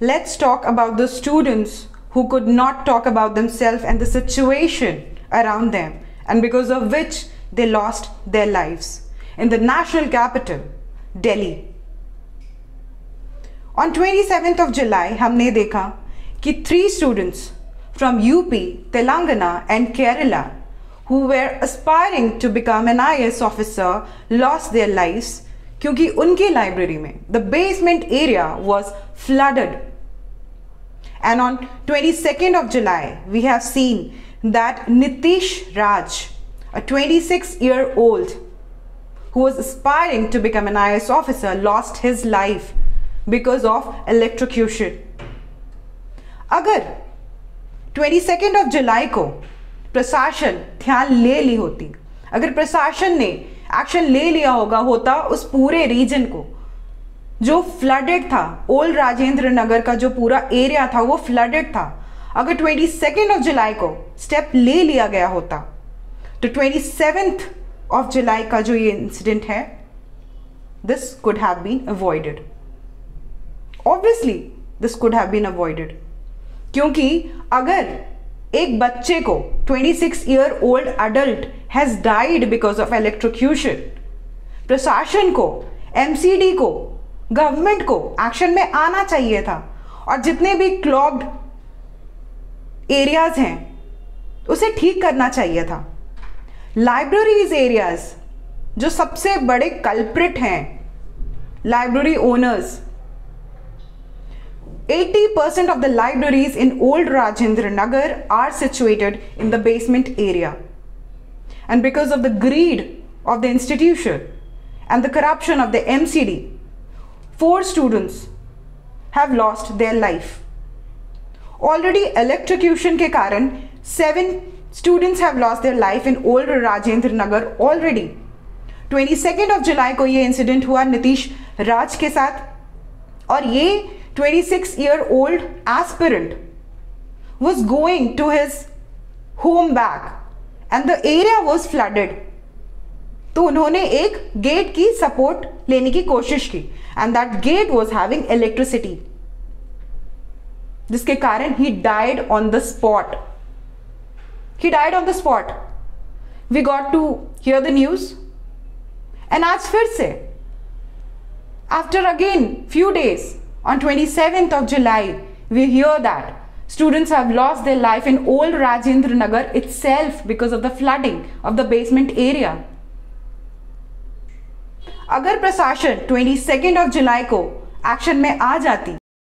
let's talk about the students who could not talk about themselves and the situation around them, and because of which they lost their lives in the national capital, Delhi. On 27th of July, हमने देखा कि three students from UP, Telangana and Kerala who were aspiring to become an IAS officer lost their lives क्योंकि उनके library में the basement area was flooded and on twenty second of July we have seen that Nitish Raj a twenty six year old who was aspiring to become an I S officer lost his life because of electrocution अगर twenty second of July को प्रशासन ध्यान ले ली होती, अगर प्रशासन ने action ले लिया होगा, होता उस पूरे रीजन को। जो फ्लडेड था ओल्ड राजेंद्र नगर का जो पूरा एरिया था, वो फ्लडेड था। अगर ट्वेंटी सेकेंड ऑफ़ जुलाई को स्टेप ले लिया गया होता तो ट्वेंटी सेवेंथ ऑफ़ जुलाई का जो ये इंसिडेंट है this could have been avoided obviously this could have been avoided क्योंकि अगर एक बच्चे को 26 year old adult has died because of electrocution प्रशासन को एमसीडी को गवर्नमेंट को एक्शन में आना चाहिए था। और जितने भी क्लॉग्ड एरियाज़ हैं, उसे ठीक करना चाहिए था। लाइब्रेरीज एरियाज़ जो सबसे बड़े कल्प्रिट हैं library owners 80% of the libraries in old Rajendra Nagar are situated in the basement area. And because of the greed of the institution and the corruption of the MCD, four students have lost their life. Already electrocution ke karan, seven students have lost their life in old Rajendra Nagar already. 22nd of July को ये incident हुआ नीतीश राज के साथ और ये 26 year old aspirant was going to his home back and the area was flooded तो उन्होंने एक गेट की सपोर्ट लेने की कोशिश की and that gate was having electricity जिसके कारण ही डाइड ऑन द स्पॉट ही died on the spot we got to hear the news and आज फिर से after again few days On 27th of July, we hear that students have lost their life in old Rajendra Nagar itself because of the flooding of the basement area. अगर प्रशासन 22nd of July को action में आ जाती